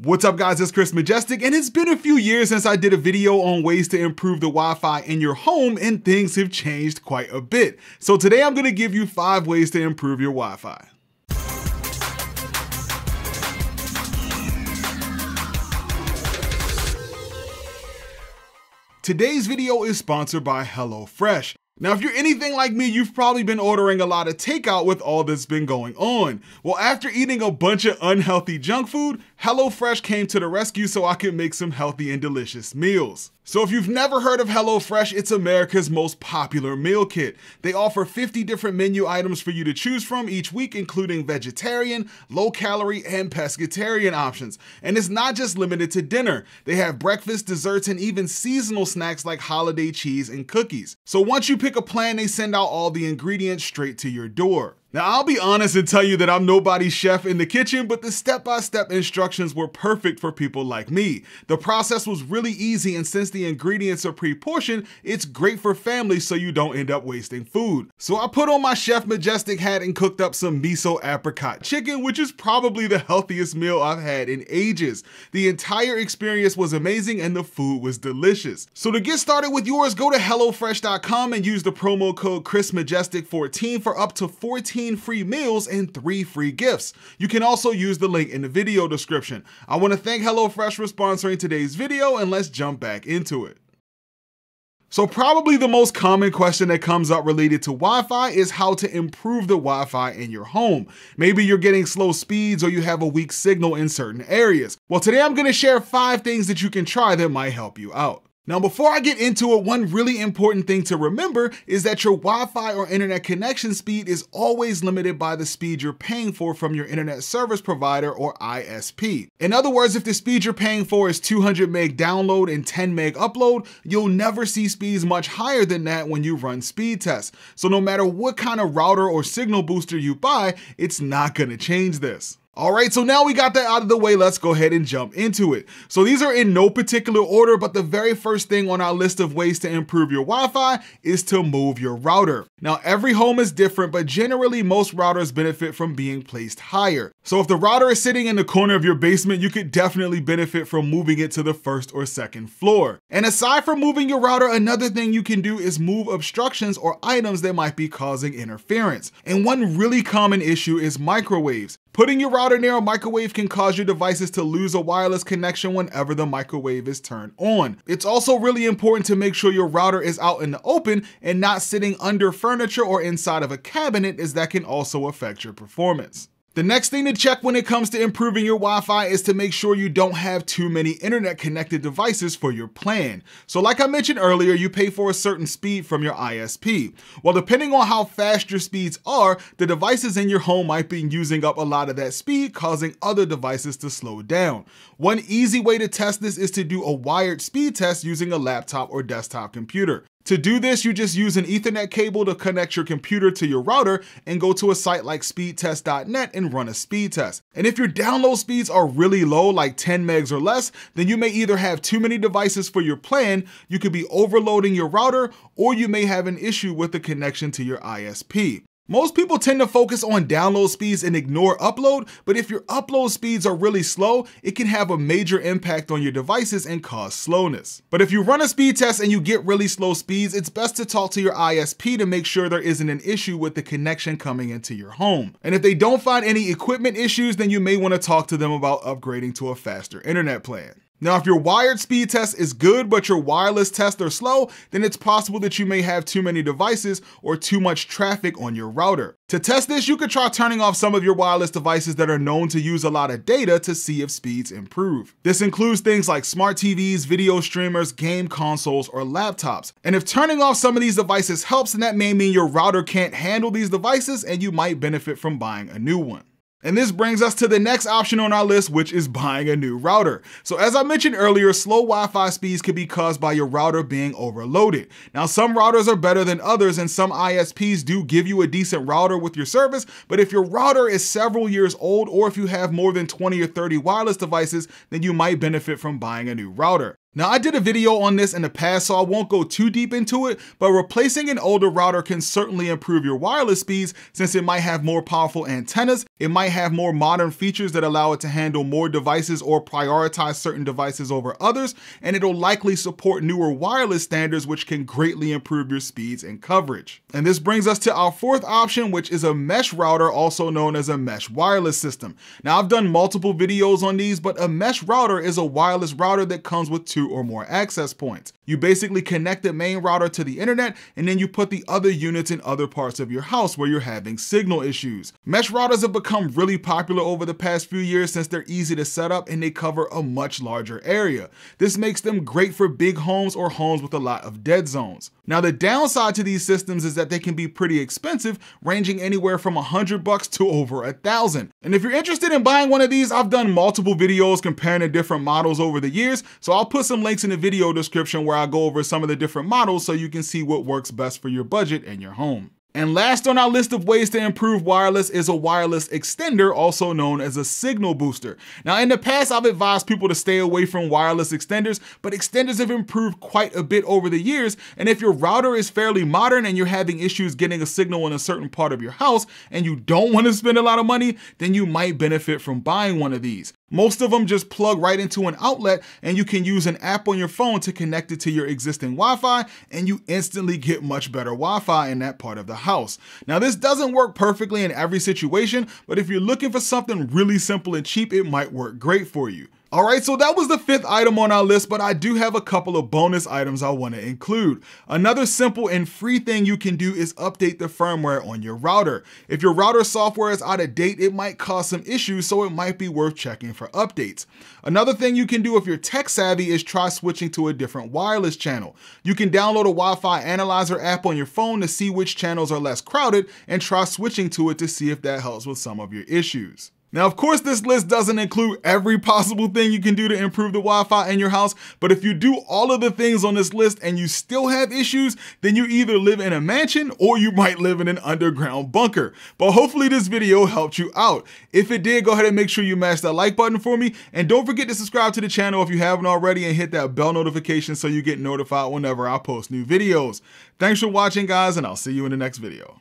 What's up guys, it's Chris Majestic and it's been a few years since I did a video on ways to improve the Wi-Fi in your home and things have changed quite a bit. So today I'm gonna give you five ways to improve your Wi-Fi. Today's video is sponsored by HelloFresh. Now, if you're anything like me, you've probably been ordering a lot of takeout with all that's been going on. Well, after eating a bunch of unhealthy junk food, HelloFresh came to the rescue so I could make some healthy and delicious meals. So if you've never heard of HelloFresh, it's America's most popular meal kit. They offer 50 different menu items for you to choose from each week, including vegetarian, low calorie, and pescatarian options. And it's not just limited to dinner. They have breakfast, desserts, and even seasonal snacks like holiday cheese and cookies. So once you pick a plan, they send out all the ingredients straight to your door. Now, I'll be honest and tell you that I'm nobody's chef in the kitchen, but the step by step instructions were perfect for people like me. The process was really easy, and since the ingredients are pre portioned, it's great for families so you don't end up wasting food. So I put on my Chef Majestic hat and cooked up some miso apricot chicken, which is probably the healthiest meal I've had in ages. The entire experience was amazing and the food was delicious. So to get started with yours, go to HelloFresh.com and use the promo code ChrisMajestic14 for up to 14 15 free meals and 3 free gifts. You can also use the link in the video description. I want to thank HelloFresh for sponsoring today's video and let's jump back into it. So probably the most common question that comes up related to Wi-Fi is how to improve the Wi-Fi in your home. Maybe you're getting slow speeds or you have a weak signal in certain areas. Well, today I'm gonna share five things that you can try that might help you out. Now, before I get into it, one really important thing to remember is that your Wi-Fi or internet connection speed is always limited by the speed you're paying for from your internet service provider or ISP. In other words, if the speed you're paying for is 200 meg download and 10 meg upload, you'll never see speeds much higher than that when you run speed tests. So no matter what kind of router or signal booster you buy, it's not gonna change this. All right, so now we got that out of the way, let's go ahead and jump into it. So these are in no particular order, but the very first thing on our list of ways to improve your Wi-Fi is to move your router. Now, every home is different, but generally most routers benefit from being placed higher. So if the router is sitting in the corner of your basement, you could definitely benefit from moving it to the first or second floor. And aside from moving your router, another thing you can do is move obstructions or items that might be causing interference. And one really common issue is microwaves. Putting your router near a microwave can cause your devices to lose a wireless connection whenever the microwave is turned on. It's also really important to make sure your router is out in the open and not sitting under furniture or inside of a cabinet as that can also affect your performance. The next thing to check when it comes to improving your Wi-Fi is to make sure you don't have too many internet connected devices for your plan. So like I mentioned earlier, you pay for a certain speed from your ISP. Well, depending on how fast your speeds are, the devices in your home might be using up a lot of that speed, causing other devices to slow down. One easy way to test this is to do a wired speed test using a laptop or desktop computer. To do this, you just use an ethernet cable to connect your computer to your router and go to a site like speedtest.net and run a speed test. And if your download speeds are really low, like 10 megs or less, then you may either have too many devices for your plan, you could be overloading your router, or you may have an issue with the connection to your ISP. Most people tend to focus on download speeds and ignore upload, but if your upload speeds are really slow, it can have a major impact on your devices and cause slowness. But if you run a speed test and you get really slow speeds, it's best to talk to your ISP to make sure there isn't an issue with the connection coming into your home. And if they don't find any equipment issues, then you may want to talk to them about upgrading to a faster internet plan. Now, if your wired speed test is good, but your wireless tests are slow, then it's possible that you may have too many devices or too much traffic on your router. To test this, you could try turning off some of your wireless devices that are known to use a lot of data to see if speeds improve. This includes things like smart TVs, video streamers, game consoles, or laptops. And if turning off some of these devices helps, then that may mean your router can't handle these devices and you might benefit from buying a new one. And this brings us to the next option on our list, which is buying a new router. So as I mentioned earlier, slow Wi-Fi speeds can be caused by your router being overloaded. Now, some routers are better than others, and some ISPs do give you a decent router with your service, but if your router is several years old, or if you have more than 20 or 30 wireless devices, then you might benefit from buying a new router. Now, I did a video on this in the past, so I won't go too deep into it, but replacing an older router can certainly improve your wireless speeds since it might have more powerful antennas, it might have more modern features that allow it to handle more devices or prioritize certain devices over others, and it'll likely support newer wireless standards which can greatly improve your speeds and coverage. And this brings us to our fourth option, which is a mesh router, also known as a mesh wireless system. Now, I've done multiple videos on these, but a mesh router is a wireless router that comes with two or more access points. You basically connect the main router to the internet and then you put the other units in other parts of your house where you're having signal issues. Mesh routers have become really popular over the past few years since they're easy to set up and they cover a much larger area. This makes them great for big homes or homes with a lot of dead zones. Now the downside to these systems is that they can be pretty expensive, ranging anywhere from a hundred bucks to over a thousand. And if you're interested in buying one of these, I've done multiple videos comparing the different models over the years, so I'll put some links in the video description where I go over some of the different models so you can see what works best for your budget and your home. And last on our list of ways to improve wireless is a wireless extender, also known as a signal booster. Now, in the past, I've advised people to stay away from wireless extenders, but extenders have improved quite a bit over the years. And if your router is fairly modern and you're having issues getting a signal in a certain part of your house and you don't want to spend a lot of money, then you might benefit from buying one of these. Most of them just plug right into an outlet and you can use an app on your phone to connect it to your existing Wi-Fi and you instantly get much better Wi-Fi in that part of the house. Now this doesn't work perfectly in every situation, but if you're looking for something really simple and cheap, it might work great for you. All right, so that was the fifth item on our list, but I do have a couple of bonus items I want to include. Another simple and free thing you can do is update the firmware on your router. If your router software is out of date, it might cause some issues, so it might be worth checking for updates. Another thing you can do if you're tech savvy is try switching to a different wireless channel. You can download a Wi-Fi analyzer app on your phone to see which channels are less crowded and try switching to it to see if that helps with some of your issues. Now, of course, this list doesn't include every possible thing you can do to improve the Wi-Fi in your house, but if you do all of the things on this list and you still have issues, then you either live in a mansion or you might live in an underground bunker. But hopefully this video helped you out. If it did, go ahead and make sure you mash that like button for me, and don't forget to subscribe to the channel if you haven't already and hit that bell notification so you get notified whenever I post new videos. Thanks for watching, guys, and I'll see you in the next video.